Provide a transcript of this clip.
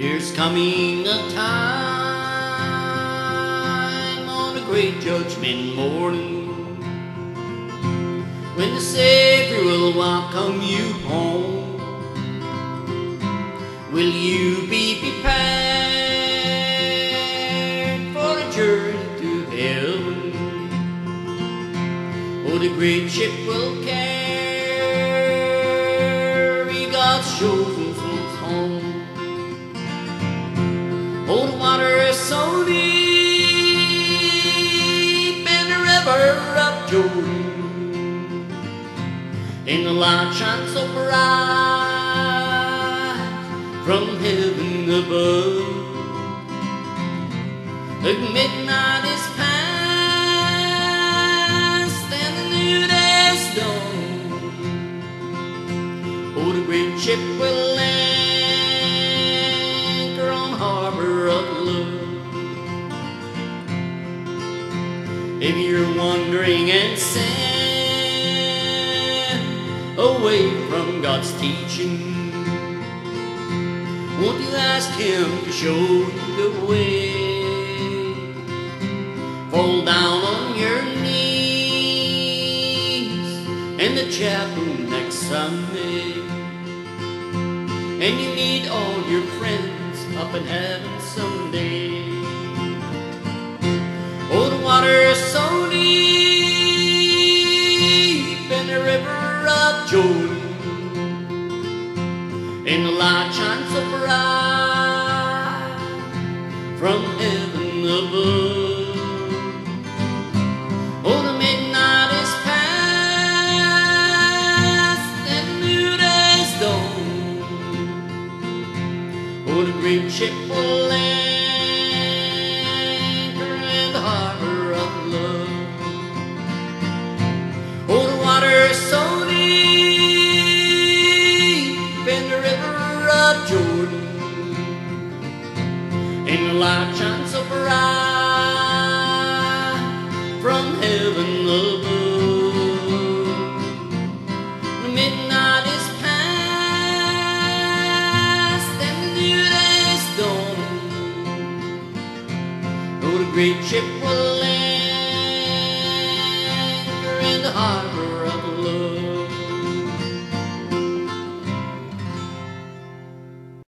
There's coming a time on a great judgment morning when the Savior will welcome you home. Will you be prepared for a journey to heaven? Oh, the great ship will carry so deep in the river of Jordan and the light shines so bright from heaven above. The midnight is past and the new day's done. Oh, the great ship will anchor If you're wandering and sad away from God's teaching, won't you ask Him to show you the way? Fall down on your knees in the chapel next Sunday, and you meet all your friends up in heaven someday. And the light shines so bright from heaven above. Oh, the midnight is past and the new day's dawn. Oh, the great ship will anchor in the harbor of love. Oh, the water is so Jordan, the light shines so bright from heaven above. The midnight is past and the new day's dawn. Oh, the great ship will anchor in the harbor